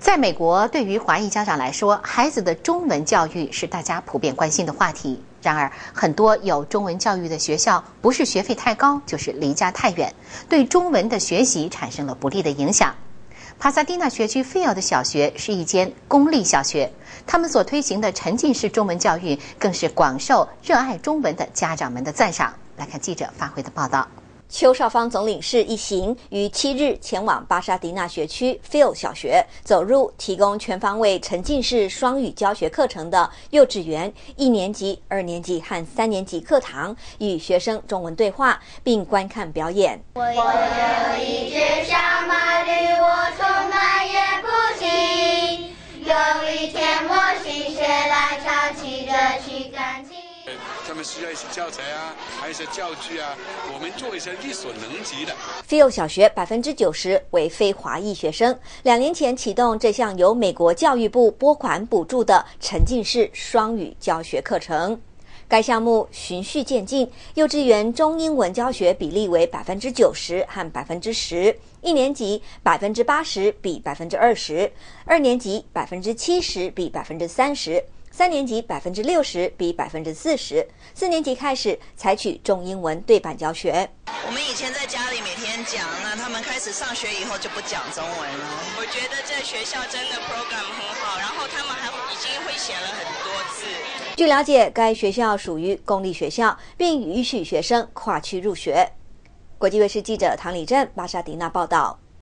在美国，对于华裔家长来说，孩子的中文教育是大家普遍关心的话题。然而，很多有中文教育的学校，不是学费太高，就是离家太远，对中文的学习产生了不利的影响。帕萨蒂纳学区菲奥的小学是一间公立小学，他们所推行的沉浸式中文教育，更是广受热爱中文的家长们的赞赏。来看记者发回的报道。邱少芳总领事一行于七日前往巴沙迪纳学区 Phil 小学，走入提供全方位沉浸式双语教学课程的幼稚园一年级、二年级和三年级课堂，与学生中文对话，并观看表演。我有一需要一些教材啊，还有一些教具啊，我们做一些力所能及的。菲欧小学百分之九十为非华裔学生。两年前启动这项由美国教育部拨款补助的沉浸式双语教学课程，该项目循序渐进，幼稚园中英文教学比例为百分之九十和百分之十，一年级百分之八十比百分之二十，二年级百分之七十比百分之三十。三年级百分之六十比百分之四十，四年级开始采取中英文对版教学。我们以前在家里每天讲，那他们开始上学以后就不讲中文了。我觉得这学校真的 program 很好，然后他们还已经会写了很多字。据了解，该学校属于公立学校，并允许学生跨区入学。国际卫视记者唐李正巴沙迪娜报道。